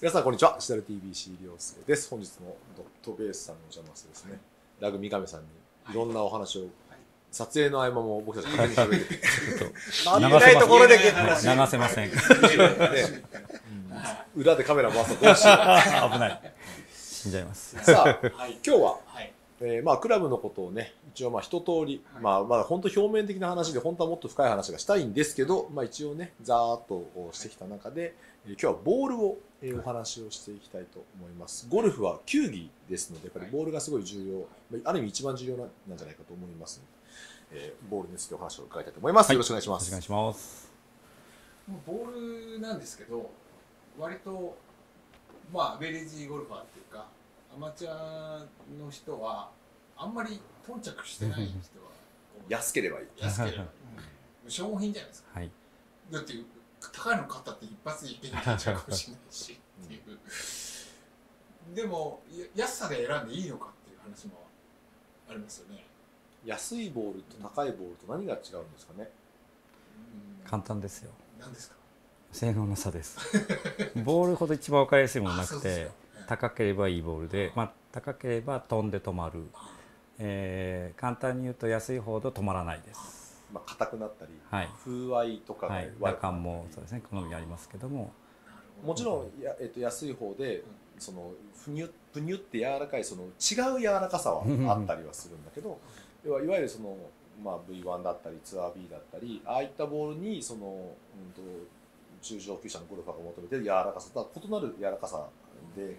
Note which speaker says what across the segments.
Speaker 1: 皆さんこんにちは。シダル TBC 涼介です。本日もドットベースさんのお邪魔してですねラグ三上さんにい。ろんなお話を、撮影の合間も僕たち勝手に喋ってて
Speaker 2: 何もないところで
Speaker 3: 流せません。
Speaker 1: 裏でカメラ回すとどうしよう
Speaker 3: 危ない。死んじゃいます。
Speaker 1: さあ今日は、
Speaker 2: はい。
Speaker 1: えーまあ、クラブのことをね一応まあ一通り、まあ、まだ本当表面的な話で本当はもっと深い話がしたいんですけど、まあ、一応ねざーっとしてきた中で、えー今日はボールを、えーお話をしていきたいと思います。ゴルフは球技ですのでやっぱりボールがすごい重要、まあある意味一番重要ななんじゃないかと思いますので、えーボールについてお話を伺いたいと思います、
Speaker 3: はい。
Speaker 1: よろしくお願いします。
Speaker 3: お願いします。
Speaker 2: ボールなんですけど割とまあアベレージゴルファーっていうかアマチュアの人はあんまり頓着してない人は
Speaker 1: 安ければいい。
Speaker 2: 安ければ。消耗品じゃないですか。
Speaker 3: はい。
Speaker 2: だって高いの買ったって一発でいけになっちゃうかもしれないしっていうでもや安さで選んでいいのかっていう話もありますよね
Speaker 1: 安いボールと高いボールと何が違うんですかね？
Speaker 2: うん
Speaker 3: 簡単ですよ。
Speaker 2: 何ですか？
Speaker 3: 性能の差です。ボールほど一番わかりやすいものなくて高ければいいボールで、まあ高ければ飛んで止まる。えー簡単に言うと安いほど止まらないです。
Speaker 1: まあ、硬くなったり、
Speaker 3: はい
Speaker 1: 風合いとかが
Speaker 3: はい。
Speaker 1: 悪くなったり
Speaker 3: 打感もそうですね。好みありますけども、
Speaker 1: もちろんや、えっと、安い方でそのふにゅふにゅって柔らかいその違う柔らかさは あったりはするんだけど要はいわゆるその、まあ、V1 だったりツアー B だったりああいったボールにその、うん、と中上級者のゴルファーが求めてる柔らかさとは異なる柔らかさで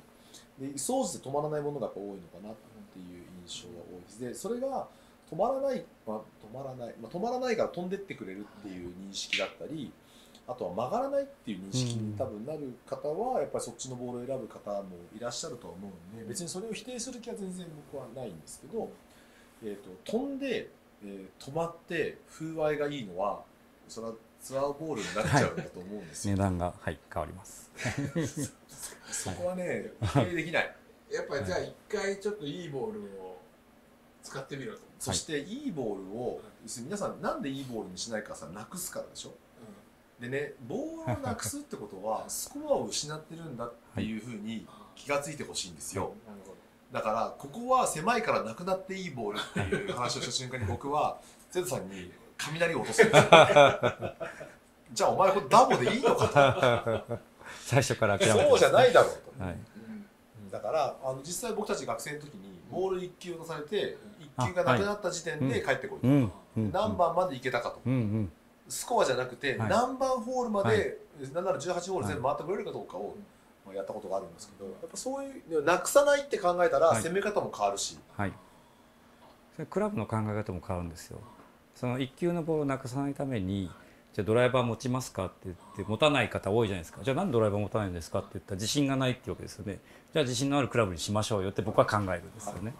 Speaker 1: で総じて止まらないものがやっぱ多いのかなっていう印象が多いですでそれが止まらない、まあ、止まらない、まあ、止まらないから飛んでってくれるっていう認識だったりあとは曲がらないっていう認識に多分なる方はやっぱりそっちのボールを選ぶ方もいらっしゃるとは思うんで別にそれを否定する気は全然僕はないんですけど、えー、と飛んで、えー止まって風合いがいいのはそれはツアーボールになっちゃうんだと思うんですよ、
Speaker 3: 値段がはい変わります。
Speaker 1: そこはね否定できない。
Speaker 2: やっぱりじゃあ一回ちょっといいボールを使ってみろと、
Speaker 1: そしていいボールを要するに皆さんなんでいいボールにしないかさなくすからでしょ？でねボールをなくすってことは スコアを失ってるんだっていうふうに気がついてほしいんですよ、
Speaker 2: なるほど。
Speaker 1: だからここは狭いからなくなっていいボールっていう話をした瞬間に 僕は生徒さんに雷を落とすんですよ。じゃあお前これダボでいいのか
Speaker 3: 最初から
Speaker 1: と
Speaker 3: 諦めて。
Speaker 1: そうじゃないだろうと、
Speaker 3: はい。
Speaker 2: うん。
Speaker 1: だからあの実際僕たち学生の時にボール1球出されて1球がなくなった時点で帰ってこい。何番までいけたかと。スコアじゃなくて、
Speaker 3: はい
Speaker 1: 何番ホールまで、
Speaker 3: はい
Speaker 1: なんなら18ホール全部回ってくれるかどうかを、まあ、やったことがあるんですけどやっぱそういうなくさないって考えたら
Speaker 3: はい
Speaker 1: 攻め方も変わるし、
Speaker 3: はい。それクラブの考え方も変わるんですよ。その一球のボールをなくさないために、じゃあドライバー持ちますかって言って持たない方多いじゃないですか。じゃあなんでドライバー持たないんですかって言ったら自信がないっていうわけですよね。じゃあ自信のあるクラブにしましょうよって僕は考えるんですよね。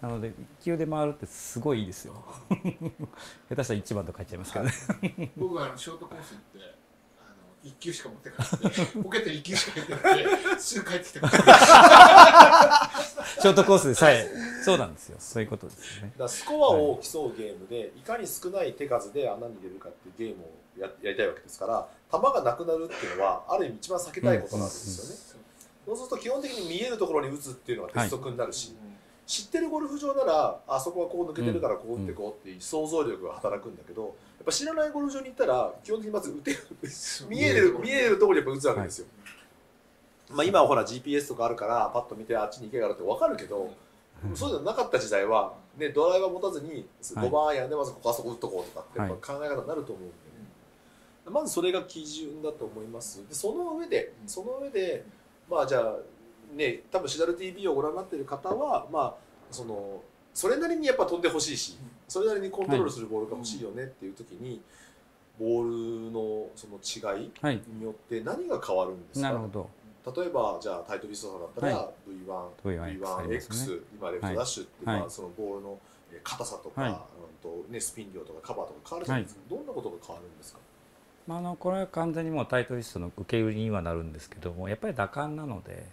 Speaker 3: なので一球で回るってすごいいいですよ。下手したら一番と書いちゃいますからね。
Speaker 2: 僕はあのショートコース行ってあの一球しか持ってかなくて ポケットに一球しか入ってなくてすぐ帰ってきてくれ
Speaker 3: ショートコースでさえそうなんですよ。そういうことですよね。
Speaker 1: だからスコアを競うゲームで、い、かに少ない手数で穴に入れるかっていうゲームをややりたいわけですから球がなくなるっていうのはある意味一番避けたいことなんですよね、そうすると基本的に見えるところに打つっていうのが鉄則になるし、知ってるゴルフ場ならあそこはこう抜けてるからこう打ってこうっていう想像力が働くんだけどやっぱ知らないゴルフ場に行ったら基本的にまず打てる見える見えるところにやっぱ打つわけですよ、まあ、今はほら GPS とかあるからパッと見てあっちに行けからって分かるけど、そういうのなかった時代は、ね、ドライバー持たずに5番アイアンでまずここあそこ打っとこうとかってやっぱ考え方になると思うんで、まずそれが基準だと思います。でその上でその上でまあじゃあね多分シダル TV をご覧になっている方はまあそのそれなりにやっぱ飛んでほしいしそれなりにコントロールするボールが欲しいよねっていう時に、ボールのその違い
Speaker 3: はい。
Speaker 1: によって何が変わるんですか？
Speaker 3: なるほど。
Speaker 1: 例えばじゃあタイトリストさんだったら、
Speaker 3: は
Speaker 1: V1、
Speaker 3: V1X あります
Speaker 1: V1X、
Speaker 3: ね。
Speaker 1: 今レフトダッシュって、
Speaker 3: はい。
Speaker 1: まあ、そのボールのえー硬さとか、
Speaker 3: はい。
Speaker 1: うんとね、スピン量とかカバーとか変わるじゃないですか、どんなことが変わるんですか？
Speaker 3: まあ、あのこれは完全にもうタイトリストの受け売りにはなるんですけどもやっぱり打感なので、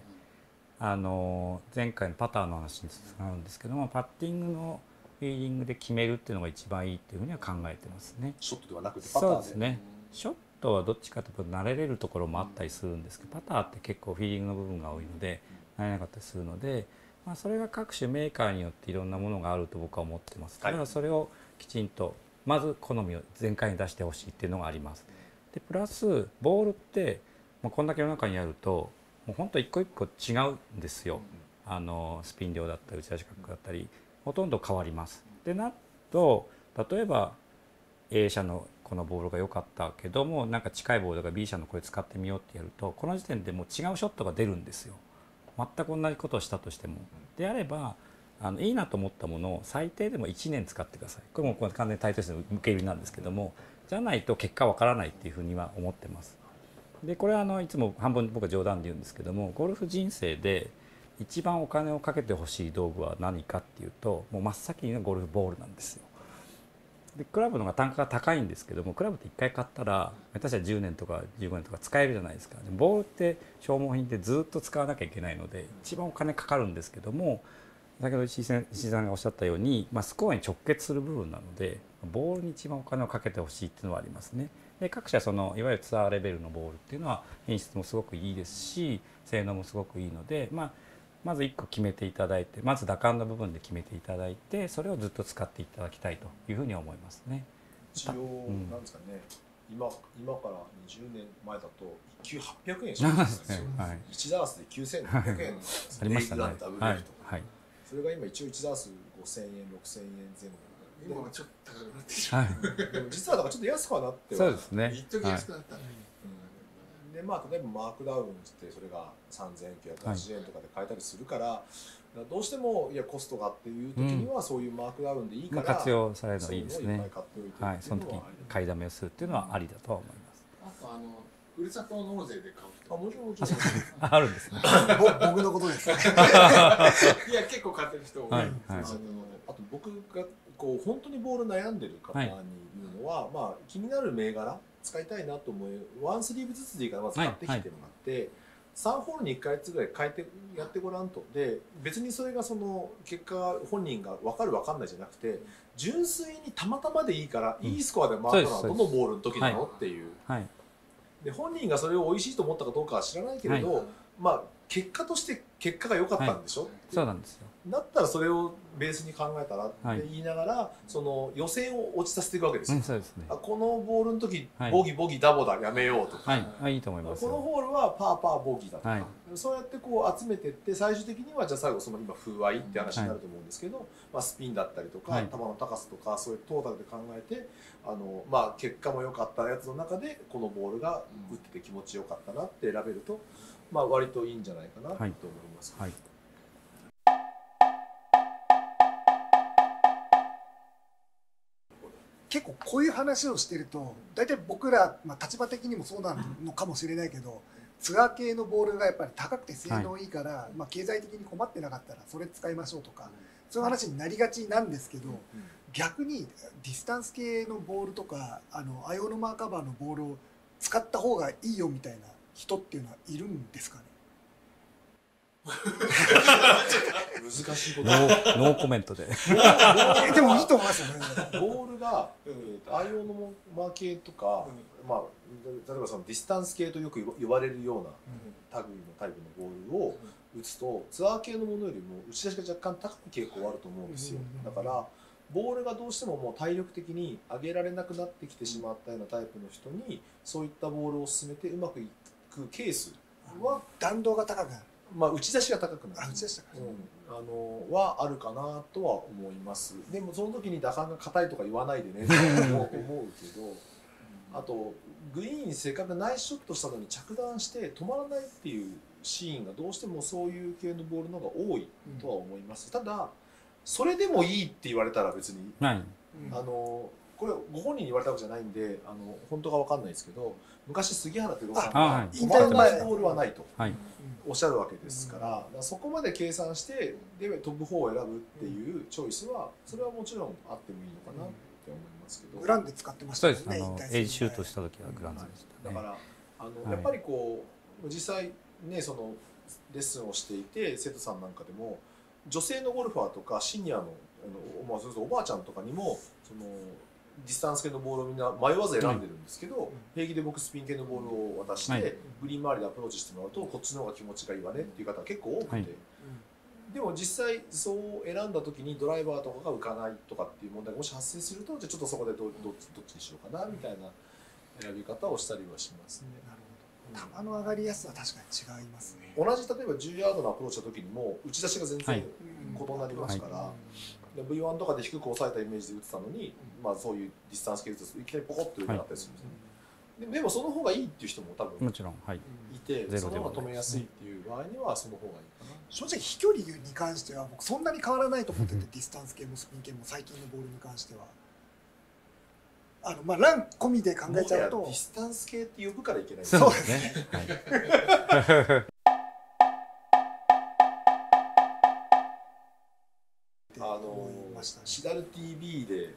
Speaker 3: あの前回のパターンの話につながるんですけどもパッティングのフィーリングで決めるっていうのが一番いいっていうふうには考えてますね。
Speaker 1: ショットではなくてパターンで。
Speaker 3: そうですね。ショットはどっちかというと慣れれるところもあったりするんですけどパターって結構フィーリングの部分が多いので慣れなかったりするので、まあ、それが各種メーカーによっていろんなものがあると僕は思ってます。だからそれをきちんとまず好みを全開に出してほしいっていうのがあります。でプラスボールって、まあ、こんだけの中にあるともう本当一個一個違うんですよ。あのスピン量だったり打ち出し角だったりほとんど変わります。でなと例えば A 社のこのボールが良かったけどもなんか近いボールが B 社のこれ使ってみようってやるとこの時点でもう違うショットが出るんですよ。全く同じことをしたとしても。であればあのいいなと思ったものを最低でも1年使ってください。これもこれ完全にタイトルの受け入れなんですけどもじゃないと結果わからないっていうふうには思ってます。でこれはあのいつも半分僕は冗談で言うんですけどもゴルフ人生で一番お金をかけてほしい道具は何かっていうともう真っ先にゴルフボールなんですよでクラブの方が単価が高いんですけどもクラブって1回買ったら下手したら10年とか15年とか使えるじゃないですかでボールって消耗品ってずっと使わなきゃいけないので一番お金かかるんですけども先ほど石井さん石井さんがおっしゃったように、まあ、スコアに直結する部分なのでボールに一番お金をかけてほしいっていうのはありますね。で各社そのいわゆるツアーレベルのボールっていうのは品質もすごくいいですし性能もすごくいいので、まあ、まず1個決めていただいてまず打感の部分で決めていただいてそれをずっと使っていただきたいというふうに思いますね。
Speaker 1: 一応、
Speaker 3: ん。
Speaker 1: なんですかね。今今から20年前だと1球800円し
Speaker 3: そう
Speaker 1: か
Speaker 3: ですね。はい。
Speaker 1: 1ダースで9600円
Speaker 3: ありましたね。はい。はい。
Speaker 1: それが今一応1ダース5000円6000円前後
Speaker 2: 今はちょっと高くなってきた。
Speaker 3: はい。
Speaker 1: でも実はだからちょっと安くはなっては
Speaker 3: そうですね。
Speaker 2: 一時安くなったね。
Speaker 1: うんでまあ例えばマークダウンしてそれが3980円とかで買えたりするから、だからどうしてもいやコストがっていう時にはそういうマークダウンでいいから、
Speaker 3: まあ活用されるのはいいですねはい。その時に買いだめをするっていうのはありだとは思います。
Speaker 2: あとあのふるさと納税で買う人。
Speaker 1: あもちろんもちろん
Speaker 3: ああるんですね。
Speaker 4: ぼ僕のことです。
Speaker 2: いや結構買ってる人多い。
Speaker 3: はいはい
Speaker 1: あのあと僕がこう本当にボール悩んでる方に言うのは、まあ、気になる銘柄使いたいなと思うワンスリーブずつでいいからまず買ってきてもらって、3ホールに1回ずつぐらい変えてやってごらんと。で別にそれがその結果本人が分かる分かんないじゃなくて純粋にたまたまでいいから、
Speaker 3: うん。
Speaker 1: いいスコアで回ったのはどのボールの時なの、
Speaker 3: はい
Speaker 1: っていう。
Speaker 3: はい。
Speaker 1: で本人がそれを美味しいと思ったかどうかは知らないけれど、まあ結果として結果が良かったんでしょ、って
Speaker 3: そうなんですよ。
Speaker 1: だったらそれをベースに考えたらって
Speaker 3: はい
Speaker 1: 言いながら、その予選を落ちさせていくわけですよ、
Speaker 3: うん、そうですね
Speaker 1: あ。このボールの時、
Speaker 3: はい
Speaker 1: ボギボギダボだやめようとか、
Speaker 3: はい。はい、いいと思います
Speaker 1: この
Speaker 3: よ。
Speaker 1: ホールはパーパーボギーだとか、
Speaker 3: はい
Speaker 1: そうやってこう集めていって最終的にはじゃあ最後その今風合いって話になると思うんですけど、まあ、スピンだったりとか、
Speaker 3: はい
Speaker 1: 球の高さとかそういうトータルで考えてあの、まあ、結果も良かったやつの中でこのボールが打ってて気持ちよかったなって選べると、まあ、割といいんじゃないかなと思います。
Speaker 3: はい。
Speaker 4: 結構こういう話をしてると大体僕ら、まあ、立場的にもそうなのかもしれないけどツアー系のボールがやっぱり高くて性能いいから、まあ、経済的に困ってなかったらそれ使いましょうとかそういう話になりがちなんですけど逆にディスタンス系のボールとかあのアイオノマーカバーのボールを使った方がいいよみたいな人っていうのはいるんですかね？
Speaker 1: 難しいこと。
Speaker 3: ノー、ノーコメントで。
Speaker 4: えでもいいと思いますよね。
Speaker 1: ボールが、
Speaker 2: うん。
Speaker 1: えーと、アイオノマー系とか、まあ、例えばそのディスタンス系とよく言われるような類のタイプのボールを打つとツアー系のものよりも打ち出しが若干高い傾向があると思うんですよ。
Speaker 4: うん。
Speaker 1: だからボールがどうしてももう体力的に上げられなくなってきてしまったようなタイプの人にそういったボールを進めてうまくいくケースは、
Speaker 4: 弾道が高くなる。
Speaker 1: まあ、打ち出しが高くなる。
Speaker 4: あ打ち出したから。
Speaker 1: うん、あのはあるかなとは思います。でもその時に打感が硬いとか言わないでね。とは思うけど。あとグリーンせっかくナイスショットしたのに着弾して止まらないっていうシーンがどうしてもそういう系のボールの方が多いとは思います、ただそれでもいいって言われたら別に。あのこれご本人に言われたわけじゃないんであの本当かわかんないですけど昔杉原照夫さんが
Speaker 3: あはい
Speaker 1: 止まらないボールはないと。
Speaker 3: はい。
Speaker 1: おっしゃるわけですから,、だからそこまで計算してで飛ぶ方を選ぶっていうチョイスはそれはもちろんあってもいいのかなって思いますけど、
Speaker 4: グランで使ってました
Speaker 3: そうです。あの
Speaker 4: よね
Speaker 3: エイジシュートした時はグランドでしたね。
Speaker 1: だからあの、
Speaker 3: はい
Speaker 1: やっぱりこう実際ねそのレッスンをしていて生徒さんなんかでも女性のゴルファーとかシニアのあの、まあ、それこそおばあちゃんとかにもそのディスタンス系のボールをみんな迷わず選んでるんですけど、平気で僕スピン系のボールを渡して、
Speaker 3: はい。
Speaker 1: グリーン周りでアプローチしてもらうとこっちの方が気持ちがいいわねっていう方が結構多くて、
Speaker 3: はい。
Speaker 1: でも実際そう選んだ時にドライバーとかが浮かないとかっていう問題がもし発生するとじゃあちょっとそこでどどどっちにしようかなみたいな選び方をしたりはしますね。
Speaker 4: なるほど球の上がりやすさは確かに違いますね。
Speaker 1: 同じ例えば10ヤードのアプローチした時にも打ち出しが全然
Speaker 3: はい。
Speaker 1: 異なりますから、で V1 とかで低く抑えたイメージで打ってたのに、まあ、そういうディスタンス系打つといきなりポコッと上になったりするんですね、ででもその方がいいっていう人も多分
Speaker 3: もちろん。はい。
Speaker 1: いてその方が止めやすいっていう場合にはその方がいいかな。
Speaker 4: 正直飛距離に関しては僕そんなに変わらないと思ってて、ディスタンス系もスピン系も最近のボールに関しては。あのまあラン込みで考えちゃうと。
Speaker 1: もはやディスタンス系って呼ぶからいけない
Speaker 3: そうですね。はい
Speaker 4: ました。
Speaker 1: シダル TV で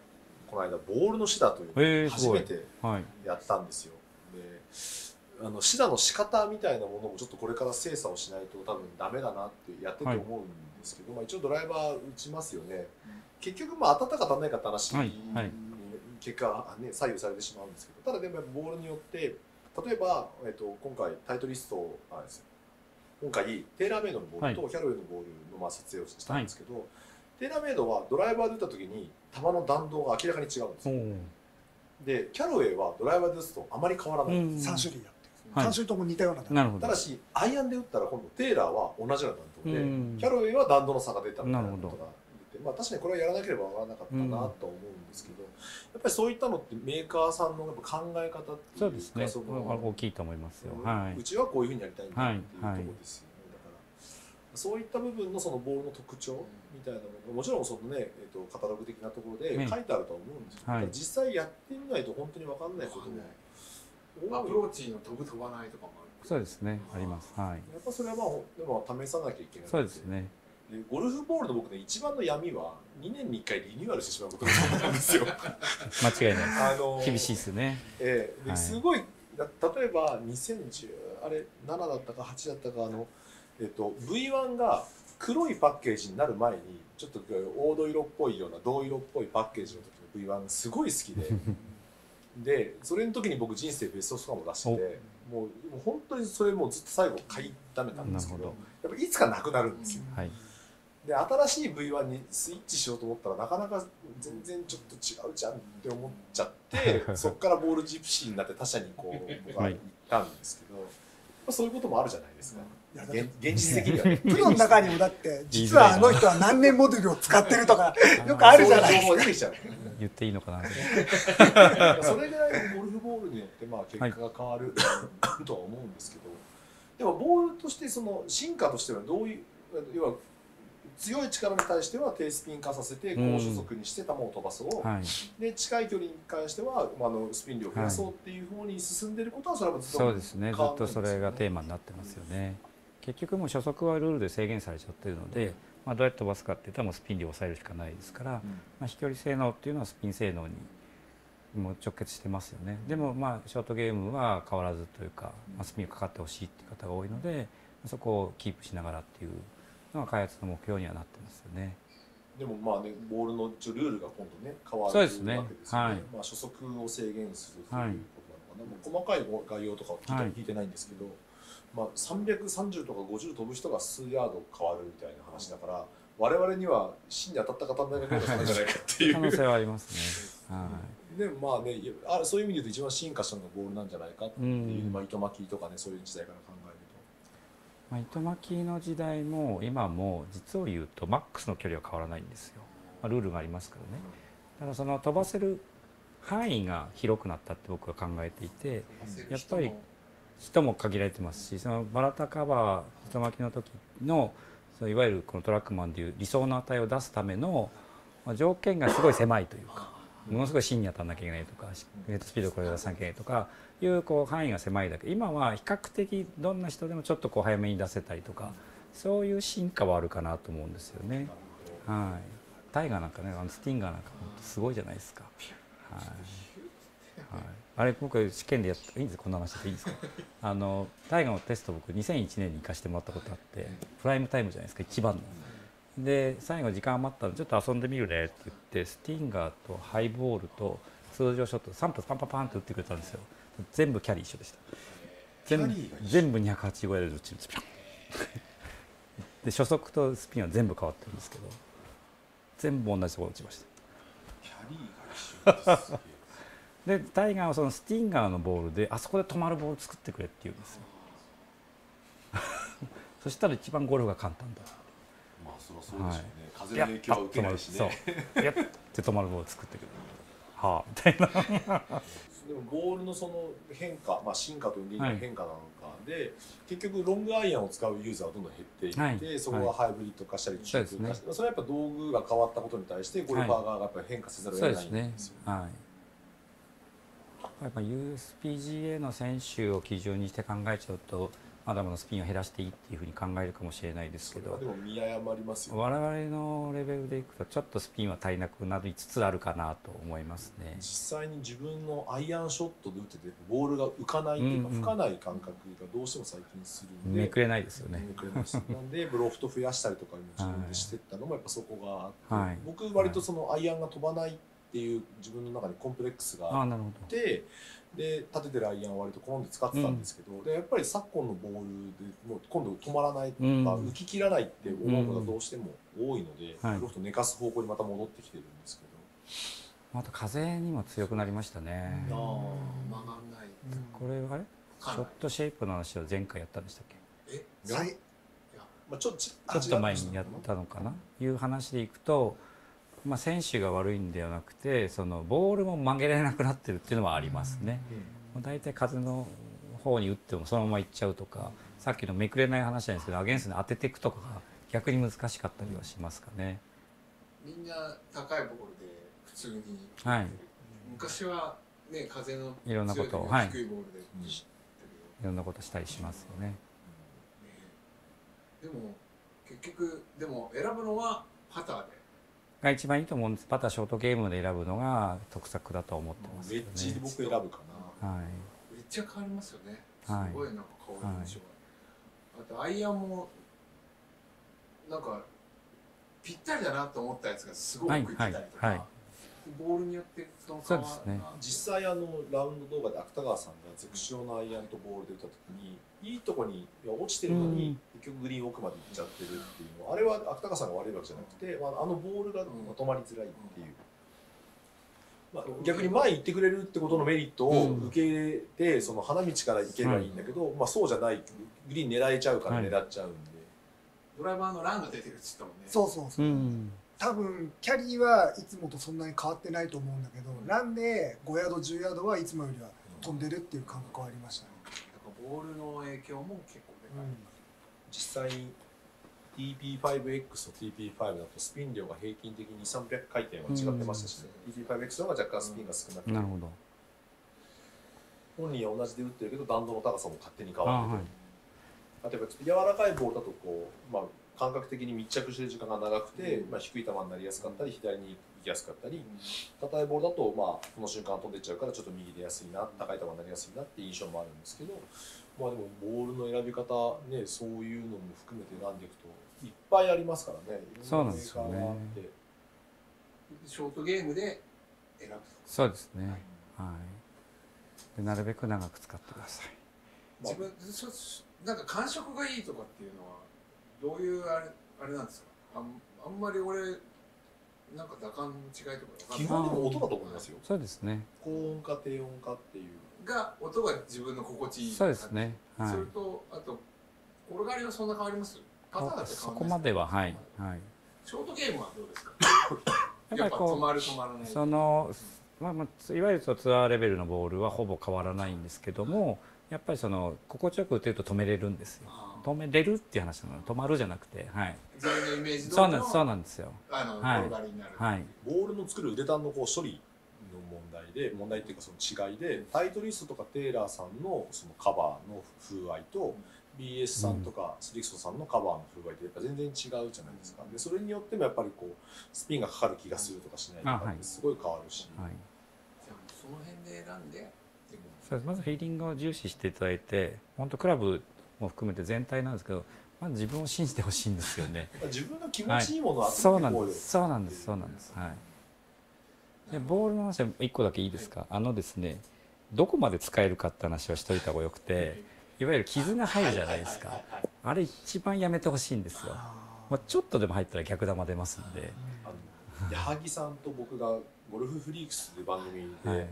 Speaker 1: この間ボールのシダというのを初めて
Speaker 3: はい。
Speaker 1: やったんですよ。であのシダの仕方みたいなものもちょっとこれから精査をしないと多分ダメだなってやってて思うんですけど、まあ、一応ドライバー打ちますよね。結局まあ当たったか当たらないかって話
Speaker 3: はい
Speaker 1: に
Speaker 3: はい。
Speaker 1: 結果、ね、左右されてしまうんですけどただでもボールによって例えば、えっと、今回タイトリストをあれですよ今回テーラーメイドのボールとキャロウェイのボールのまあ撮影をしたんですけど、テーラーメイドはドライバーで打った時に球の弾道が明らかに違うんです。よ。
Speaker 3: おー
Speaker 1: でキャロウェイはドライバーで打つとあまり変わらない、
Speaker 3: うん。
Speaker 4: 3種類やってる、
Speaker 3: はい。
Speaker 4: 3種類とも似たような
Speaker 3: なるほど。
Speaker 1: ただしアイアンで打ったら今度テーラーは同じような弾道で、
Speaker 3: うん。
Speaker 1: キャロウェイは弾道の差が出たみたいなこと
Speaker 3: なるほ
Speaker 1: がまあ、確かにこれはやらなければわからなかったなとは思うんですけど、やっぱりそういったのってメーカーさんのやっぱ考え方っていうか
Speaker 3: そうですね。
Speaker 1: その
Speaker 3: 大きいと思いますよ。はい。う
Speaker 1: ちはこういうふうにやりたいんだっていうと
Speaker 3: はい
Speaker 1: ころですよそういった部分のそのボールの特徴みたいなのがもちろんそのね、えっとカタログ的なところで書い
Speaker 3: ね
Speaker 1: てあるとは思うんですけど、
Speaker 3: はい。
Speaker 1: 実際やってみないと本当に分かんないことも
Speaker 2: アプローチの飛ぶ飛ばないとかもある。
Speaker 3: そうですねあります。はい。
Speaker 1: やっぱそれはまあでも試さなきゃいけない
Speaker 3: そうですね。
Speaker 1: でゴルフボールの僕ね一番の闇は2年に1回リニューアルしてしまうことだと思うんですよ。
Speaker 3: 間違いない。
Speaker 1: あの
Speaker 3: 厳しいですね。
Speaker 1: ええ。
Speaker 3: は
Speaker 1: すごいだ例えば2010あれ7だったか8だったかあの、えっと、V1 が黒いパッケージになる前にちょっと黄土色っぽいような銅色っぽいパッケージの時の V1 すごい好きで。でそれの時に僕人生ベストスコアも出しててもうもう本当にそれもうずっと最後買いだめたんですけどやっぱいつかなくなるんですよ。
Speaker 3: はい。
Speaker 1: で新しい V1 にスイッチしようと思ったらなかなか全然ちょっと違うじゃんって思っちゃって そこからボールジプシーになって他社にこう僕は行ったんですけど、まあ、そういうこともあるじゃないですか、
Speaker 4: いやだって
Speaker 1: 現現実的にはね。
Speaker 4: プロの中にもだって実はあの人は何年モデルを使ってるとか よくあるじゃないですか。
Speaker 3: 言っていいのかな。
Speaker 1: それぐらいゴルフボールによってまあ結果が変わる、とは思うんですけどでもボールとしてその進化としてはどういう要は強い力に対しては低スピン化させて高初速にして球を飛ばそう、
Speaker 3: はい。
Speaker 1: で近い距離に関しては、まあ、あのスピン量を増やそうっていう方に進んでいることはそれはずっと
Speaker 3: そうですね。ずっ
Speaker 1: 変わんない
Speaker 3: とそれがテー
Speaker 1: マ
Speaker 3: マになってますよね結局もう初速はルールで制限されちゃってるので、まあ、どうやって飛ばすかっていったらもうスピン量を抑えるしかないですから、まあ、飛距離性能っていうのはスピン性能にもう直結してますよね。でもまあショートゲームは変わらずというか、まあ、スピンがかかってほしいっていう方が多いのでそこをキープしながらっていうのが開発の目標にはなってますよね。
Speaker 1: でもまあねボールのルールが今度ね変わるわけですよね。
Speaker 3: はい
Speaker 1: まあ、初速を制限するという
Speaker 3: はい
Speaker 1: ことなのかな、もう細かい概要とかは聞いた
Speaker 3: はい。
Speaker 1: 聞いてないんですけど、まあ、330とか50飛ぶ人が数ヤード変わるみたいな話だから我々には芯に当たったか当たらないかぐらなんじゃないかっていう。
Speaker 3: 可能性はありますね。は
Speaker 1: でもまあねあそういう意味で言うと一番進化したのがボールなんじゃないかっていう、
Speaker 3: うん。
Speaker 1: まあ、糸巻きとかねそういう時代から考える
Speaker 3: まあ、糸巻きの時代も今も実を言うとマックスの距離は変わらないんですよ、まあ、ルールがありますからね。だからその飛ばせる範囲が広くなったって僕は考えていてやっぱり人も限られてますしそのバラタカバー糸巻きの時のそのいわゆるこのトラックマンでいう理想の値を出すためのまあ条件がすごい狭いというかものすごい芯に当たらなきゃいけないとかヘッドスピードをこれを出さなきゃいけないとかいうこう範囲が狭いだけ。今は比較的どんな人でもちょっとこう早めに出せたりとかそういう進化はあるかなと思うんですよね。はい、タイガーなんかねあのスティンガーなんかすごいじゃないですか。はい。はい、あれ僕試験でやったいいんですこんな話していいですか？あのタイガーのテスト僕2001年に行かしてもらったことあってプライムタイムじゃないですか一番の。で最後時間余ったのでちょっと遊んでみるねって言ってスティンガーとハイボールと通常ショット3発パンパンパンって打ってくれたんですよ。全部キャリー一緒でした。全部全部285ヤードで打ちるんですピョンで初速とスピンは全部変わってるんですけど全部同じところ打ちました。
Speaker 1: キャリーが一緒です
Speaker 3: でタイガーはそのスティンガーのボールであそこで止まるボール作ってくれって言うんですよ。そしたら一番ゴルフが簡単だ。
Speaker 1: まあそりゃそうでしょうね、風
Speaker 3: やっ
Speaker 1: の影響は受けないし
Speaker 3: そう。
Speaker 1: ね
Speaker 3: やって止まるボール作ってくれる。はあみたいな。
Speaker 1: でもボールのその変化、まあ、進化というの変化なのかで、結局ロングアイアンを使うユーザーはどんどん減っていって、
Speaker 3: はい。
Speaker 1: そこがハイブリッド化したり中
Speaker 3: そうですね。
Speaker 1: 級化したり、それはやっぱ道具が変わったことに対してゴルファー側がやっぱり変化せざるを得
Speaker 3: ですね
Speaker 1: ないんですよ。
Speaker 3: はいやっぱ USPGA の選手を基準にして考えちゃうとまだまだスピンを減らしていいっていうふうに考えるかもしれないですけど
Speaker 1: でも見誤りますよ、ね。
Speaker 3: 我々のレベルでいくとちょっとスピンは足りなくなりつつあるかなと思いますね。
Speaker 1: 実際に自分のアイアンショットで打っててボールが浮かないっていうか、
Speaker 3: うんうん
Speaker 1: 吹かない感覚がどうしても最近するんで
Speaker 3: めくれないですよね
Speaker 1: め。くれます なんでブロフト増やしたりとかも自分でしてったのもやっぱそこがあって、
Speaker 3: はい
Speaker 1: 僕割とそのアイアンが飛ばないっていう自分の中にコンプレックスがあっ
Speaker 3: ああなるほど。
Speaker 1: てで立ててるアイアンを割と好んで使ってたんですけど、でやっぱり昨今のボールでもう今度止まらないとか、
Speaker 3: うん。
Speaker 1: 浮き切らないって思うのがどうしても多いので、
Speaker 3: はい。
Speaker 1: ブロフト寝かす方向にまた戻ってきてるんですけど。
Speaker 3: また風にも強くなりましたね。
Speaker 2: あー曲がんない。
Speaker 3: これあれ？ショットシェイプの話は前回やったんでしたっけ？
Speaker 2: え？
Speaker 1: まあ、ちょっとち
Speaker 3: ちょっと前にやったのかな？いう話でいくと、まあ、選手が悪いんではなくてそのボールも曲げられなくなってるっていうのはありますね。もう大体風の方に打ってもそのまま行っちゃうとかさっきのめくれない話なんですけどアゲンストに当てていくとかが逆に難しかったりはしますかね。
Speaker 2: みんな高いボールで普通に、
Speaker 3: はい。
Speaker 2: 昔はね風の
Speaker 3: いろんなことを
Speaker 2: 低いボールで打ってるよ
Speaker 3: いろんなことしたりしますよね。
Speaker 2: でも結局でも選ぶのはパターで
Speaker 3: が一番いいと思うんです。パターショートゲームで選ぶのが得策だと思ってますよね。
Speaker 1: ウェッジで僕選ぶかな。
Speaker 3: はい。
Speaker 2: めっちゃ変わりますよねす
Speaker 3: はい
Speaker 2: ごいなんか変わる印象が、あとアイアンもなんかぴったりだなと思ったやつがすごくいってたりとか、
Speaker 3: はいはい
Speaker 2: ボールによってその
Speaker 3: そうですね。
Speaker 1: 実際あのラウンド動画で芥川さんがゼクシオのアイアンとボールで打った時にいいとこにいや落ちてるのに、結局グリーン奥まで行っちゃってるっていうのはあれは芥川さんが悪いわけじゃなくて、まあ、あのボールが止まりづらいっていう、まあ、逆に前行ってくれるってことのメリットを受け入れて、その花道から行けばいいんだけど、まあ、そうじゃない。グリーン狙えちゃうから
Speaker 3: はい
Speaker 1: 狙っちゃうんで、
Speaker 2: ドライバーのランが出てるっつったもんね。
Speaker 4: そうそうそう、
Speaker 3: うん。
Speaker 4: 多分キャリーはいつもとそんなに変わってないと思うんだけど、ランで5ヤード10ヤードはいつもよりは飛んでるっていう感覚はありましたね、
Speaker 2: なんかボールの影響も結構でかい、
Speaker 1: 実際に TP5X と TP5 だとスピン量が平均的に300回転は違ってましたしね、TP5X の方が若干スピンが少なくて、
Speaker 3: なるほど。
Speaker 1: 本人は同じで打ってるけど弾道の高さも勝手に変
Speaker 3: あ
Speaker 1: わって
Speaker 3: はい。
Speaker 1: 例えばちょっと柔らかいボールだとこう、まあ、感覚的に密着してる時間が長くて、まあ、低い球になりやすかったり左に行きやすかったり硬いボールだと、まあ、この瞬間飛んでっちゃうからちょっと右出やすいな高い球になりやすいなっていう印象もあるんですけど、まあ、でもボールの選び方、ね、そういうのも含めて選んでいくといっぱいありますからねい
Speaker 3: そうなんですよね
Speaker 1: ーがあって。
Speaker 2: ショートゲームで選ぶと
Speaker 3: そうですね。はい。でなるべく長く使ってください。
Speaker 1: まあ
Speaker 2: 自分そなんか感触がいいとかっていうのはどういうあれあれなんですか？あんあんまり俺なんか打感の違いとかわかんない。
Speaker 1: 基本でも音だと思いますよ。
Speaker 3: そうですね。
Speaker 1: 高音か低音かっていう。
Speaker 2: が音が自分の心地いい
Speaker 3: そうですね。はい。
Speaker 2: そ。れとあと転がりはそんな変わります？パターンだって変
Speaker 3: そ
Speaker 2: わらない
Speaker 3: こまでははい。はい。
Speaker 2: ショートゲームはどうですか？
Speaker 3: やっぱ
Speaker 2: 止
Speaker 3: りこ
Speaker 2: まる止まらな
Speaker 3: う
Speaker 2: い。
Speaker 3: そのまあまあいわゆるそのツアーレベルのボールはほぼ変わらないんですけども、やっぱりその心地よく打てると止めれるんですよ。
Speaker 2: あ
Speaker 3: 止めれるっていう話なの。止まるじゃなくて、はい。
Speaker 2: ー全員のイメージ通りの
Speaker 3: そうなんですそうなんですよ。
Speaker 2: あの
Speaker 3: はい
Speaker 2: 転がりになる、
Speaker 3: はい。
Speaker 1: ボールの作る腕端のこう処理の問題で問題っていうかその違いでタイトリストとかテイラーさんのそのカバーの風合いと BS さんとかスリクソさんのカバーの風合いってやっぱ全然違うじゃないですかでそれによってもやっぱりこうスピンがかかる気がするとかしないとかすごい変わるし、
Speaker 3: はい。
Speaker 2: じゃあその辺で選んででも
Speaker 3: そうですまずフィーリングを重視していただいて、本当クラブも含めて全体なんですけど、まず自分を信じてほしいんですよね。
Speaker 1: 自分が気持ちいいものを集
Speaker 3: そう
Speaker 1: めてこうよ、
Speaker 3: なんです。そうなんです。そうなんです。はい。でボールの話は1個だけいいですか？あのですねどこまで使えるかって話はしといた方がよくてい。わゆる傷が入るじゃないですか。あれ一番やめてほしいんですよ、まあ、ちょっとでも入ったら逆玉出ますんで、
Speaker 1: あの矢作さんと僕がゴルフフリークスで番組で、
Speaker 3: はい、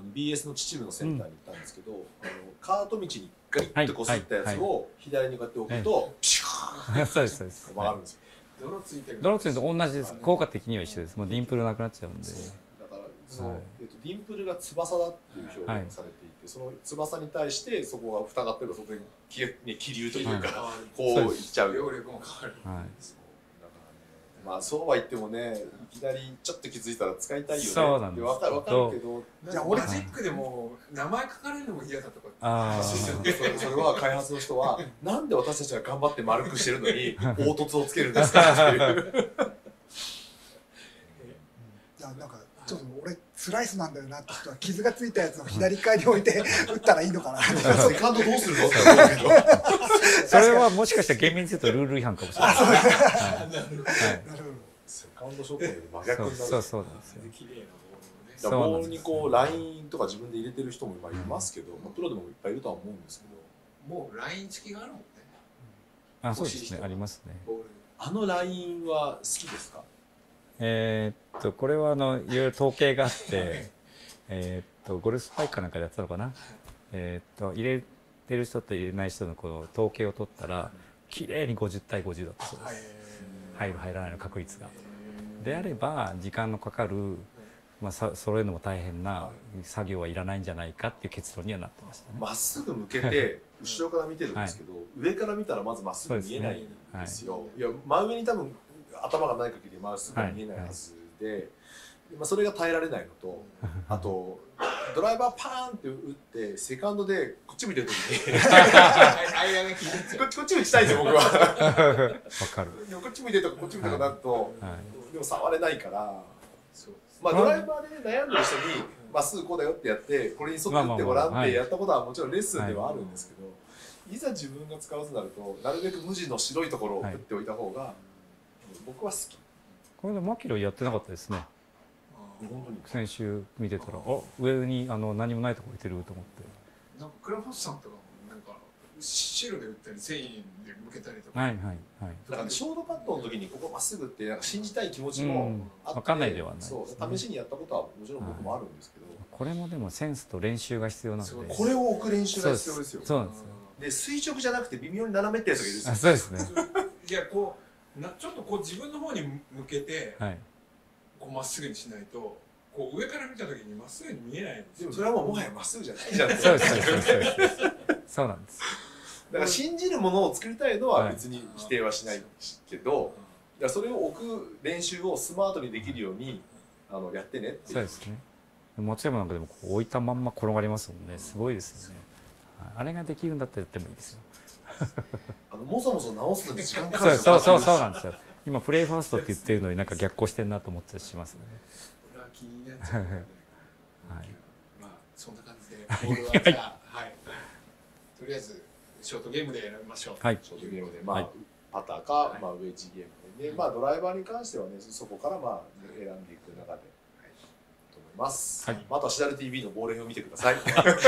Speaker 1: あの BS の秩父のセンターに行ったんですけど、あのカート道にガリッとこすったやつを左にこうやって置くと、ピシュ
Speaker 3: そうですそうです。
Speaker 1: ーッと曲がるんですよ。
Speaker 2: 泥ついてる
Speaker 3: ドロッツと同じです。効果的には一緒です。もうディンプルなくなっちゃうんで。
Speaker 1: だからその、
Speaker 3: はい。
Speaker 1: えっと、ディンプルが翼だっていう表現されていて、その翼に対してそこが塞がってるとそこに気,、ね、気流というか、
Speaker 3: はい。
Speaker 1: こういっちゃうよ。
Speaker 2: 揚力も変わる。
Speaker 3: はい
Speaker 1: まあそうは言ってもねいきなりちょっと気づいたら使いたいよね。
Speaker 3: そうなんです
Speaker 1: わかるわかるけど。
Speaker 2: じゃあマジックでも名前書かれるのも嫌だとか。
Speaker 3: ああ
Speaker 1: それそれは開発の人は なんで私たちが頑張って丸くしてるのに 凹凸をつけるんですかっていう
Speaker 4: いやなんかちょっと俺スライスなんだよなって人は傷がついたやつを左側に置いて打ったらいいのかな
Speaker 1: セカンドどう。するの
Speaker 3: それはもしかしたら厳密に言うとルール違反かもしれない
Speaker 4: なるほど
Speaker 1: セカンドショットより真逆になる
Speaker 3: そうそうそうなんですよ
Speaker 2: 綺麗なボール
Speaker 1: にこうラインとか自分で入れてる人も今いますけど、まあ、プロでもいっぱいいるとは思うんですけど
Speaker 2: もうライン付きがあるもんね
Speaker 3: あそうですねありますね
Speaker 1: あのラインは好きですか
Speaker 3: えーっとこれはあのいろいろ統計があって えーっとゴルフスパイクかなんかでやってたのかな？えーっと入れてる人と入れない人のこの統計を取ったら綺麗に50対50だったそうです。入る入らないの確率が。であれば時間のかかるまあさ揃えるのも大変な作業はいらないんじゃないかっていう結論にはなってましたね。
Speaker 1: まっすぐ向けて後ろから見てるんですけど、上から見たらまずまっすぐ見えないんですよ。いや真上に多分頭がない限りまっすぐは見えないはずで、まあ、それが耐えられないのと あとドライバーパーンって打ってセカンドでこっち見てる時にこっちこっち打ちたいんですよ僕は。
Speaker 3: わかる、
Speaker 1: こっち見てとかこっち見てとかなると、
Speaker 3: はい、
Speaker 1: でも触れないからまあドライバーで悩んでる人にまっすぐこうだよってやってこれに沿って打ってごらんってやったことはもちろんレッスンではあるんですけど、い。ざ自分が使うとなるとなるべく無地の白いところを打っておいた方が、僕は好き。
Speaker 3: これでマキロイやってなかったですね。
Speaker 1: 本当に
Speaker 3: 先週見てたら。あ上にあの何もないとこ置いてると思って。
Speaker 2: なんかクラファスさんとかもなんか白で打ったり繊維で向けたりとか。
Speaker 3: はいはいはい。
Speaker 1: だからショートパットの時にここまっすぐってなん。か信じたい気持ち
Speaker 3: う
Speaker 1: も
Speaker 3: ん
Speaker 1: あって、
Speaker 3: わかんないではないです
Speaker 1: そ
Speaker 3: ね
Speaker 1: う試しにやったことはもちろん僕もあるんですけど、
Speaker 3: これもでもセンスと練習が必要なんで。
Speaker 2: そう
Speaker 1: これを置く練習が必要ですよ。
Speaker 3: そうなんです。よ
Speaker 1: で垂直じゃなくて微妙に斜めってやつがいるんですよ。
Speaker 3: あそうですね。
Speaker 2: いやこうなちょっとこう自分の方に向けて
Speaker 3: はい。
Speaker 2: こうまっすぐにしないとこう上から見た時にまっすぐに見えないんですよ。
Speaker 1: でもそれはもうもはやまっすぐじゃない。じゃん
Speaker 3: そうですそうですそうです。そうなんです。
Speaker 1: だから信じるものを作りたいのは別に否定はしないけど、だからそれを置く練習をスマートにできるようにあのやってねっていう。
Speaker 3: そうですね。松山なんかでもこう置いたまんま転がりますもんね。すごいですよね。はい。あれができるんだったらやってもいいですよ
Speaker 1: あのもそもそ直すのに時間かかる
Speaker 3: そうそうそうなんですよ。今プレイファーストって言ってるのになんか逆行してんなと思ったりしますね。
Speaker 2: これは気になっちゃう。ので
Speaker 3: はい。
Speaker 2: まあそんな感じで。ボールはじゃあはい。とりあえずショートゲームで選びましょう。
Speaker 3: はい。
Speaker 1: ショートゲームで、まあ
Speaker 3: はい。
Speaker 1: パターか、まあ、ウェッジゲームで。で、まあ、ドライバーに関してはねそこからまあ選んでいく中で、と思います、
Speaker 3: はい。
Speaker 1: またシダル TV のボール編を見てください。
Speaker 3: ありがとうご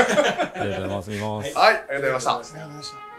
Speaker 3: ざいます。見ます。
Speaker 1: はい。ありがとうございました
Speaker 2: ありがとうございました。
Speaker 4: ありがとうございました